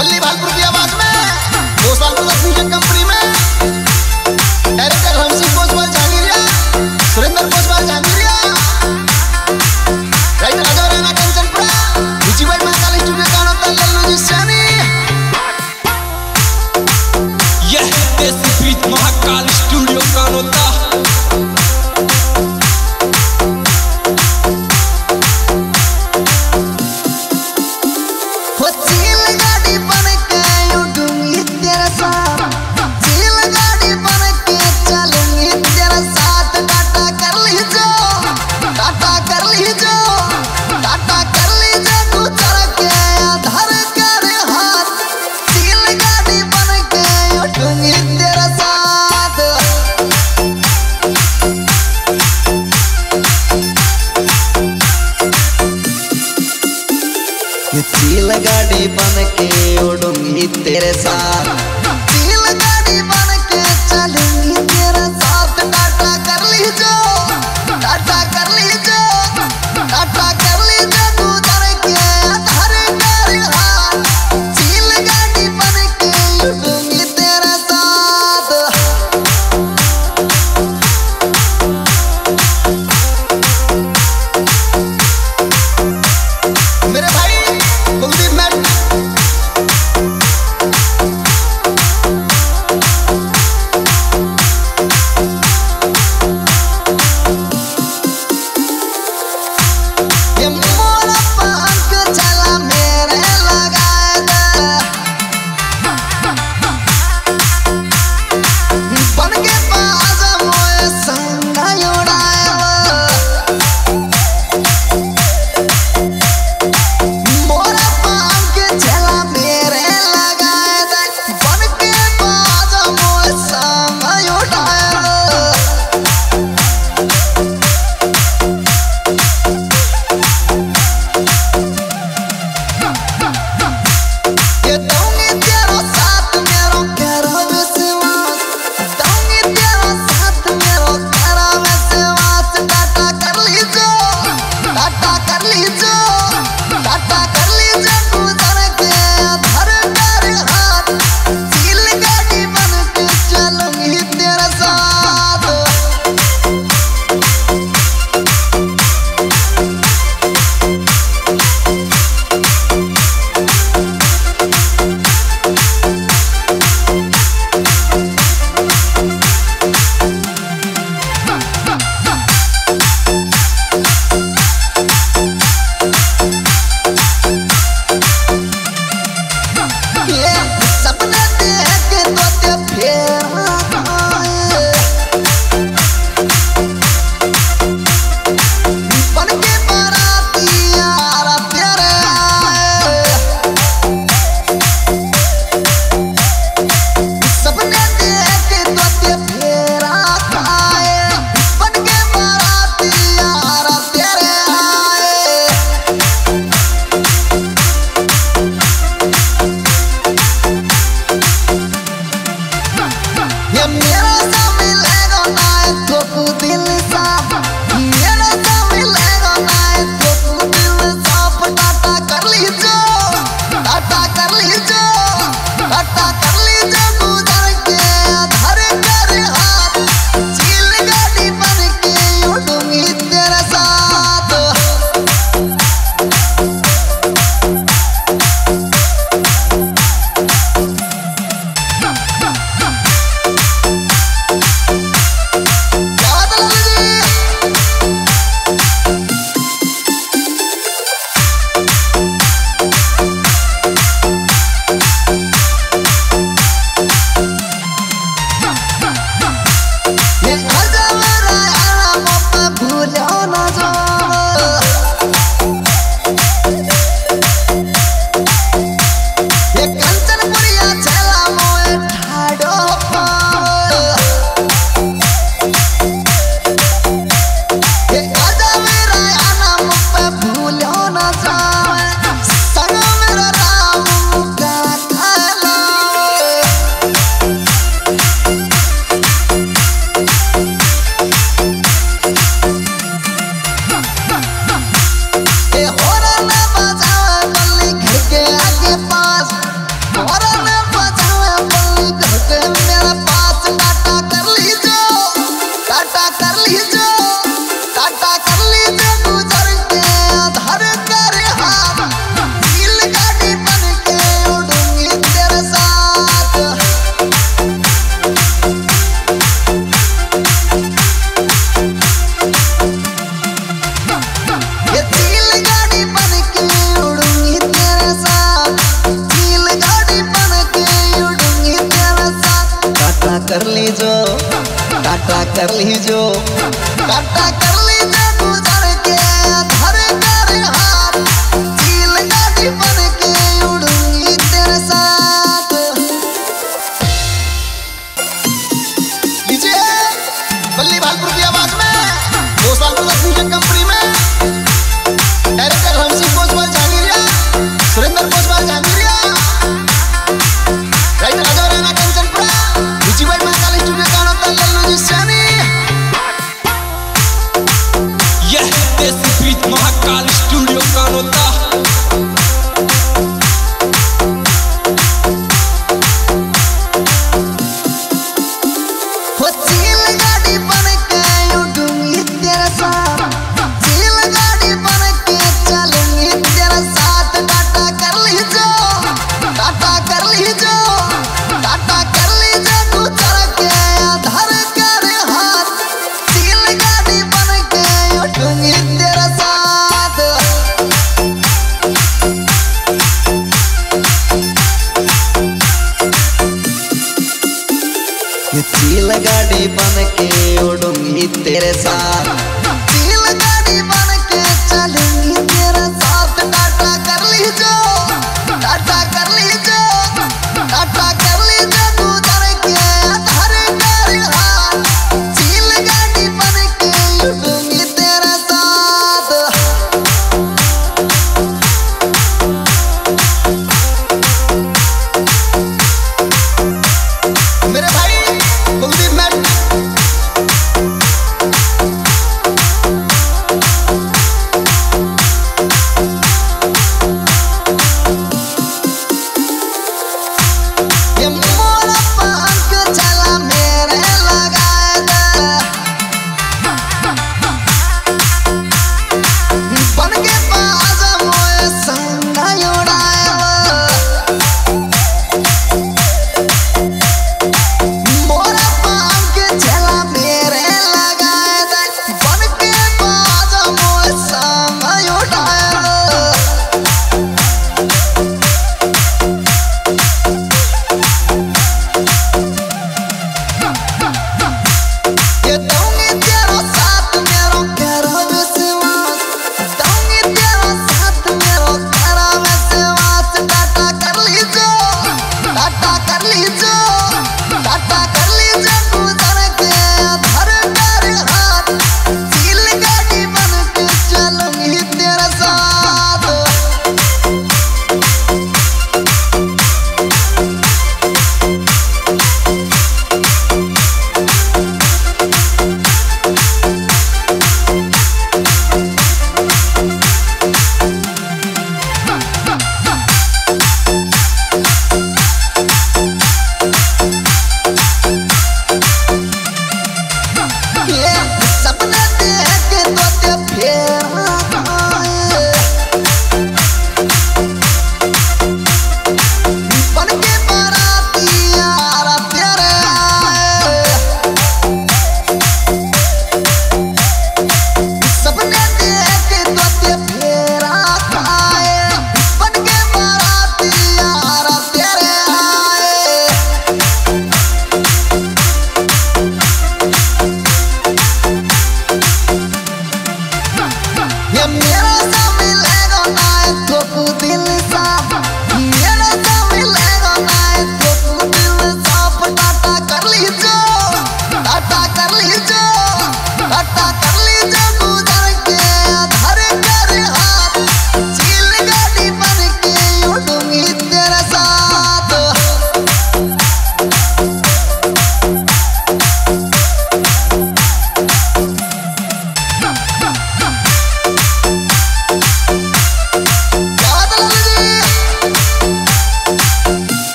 बल्ली भालपुर की आवाज़ में। दो साल प्रदर्शन कंपनी दिल गाड़ी बन के उड़ूँगी तेरे साथ। दिल गाड़ी बन के चली। कर लीजो टाटा कर लीजो टाटा कर तेरे साथ